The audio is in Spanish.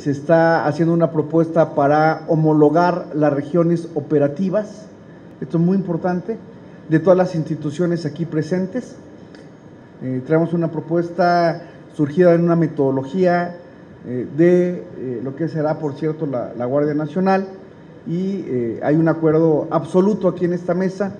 Se está haciendo una propuesta para homologar las regiones operativas, esto es muy importante, de todas las instituciones aquí presentes. Eh, traemos una propuesta surgida en una metodología eh, de eh, lo que será, por cierto, la, Guardia Nacional y hay un acuerdo absoluto aquí en esta mesa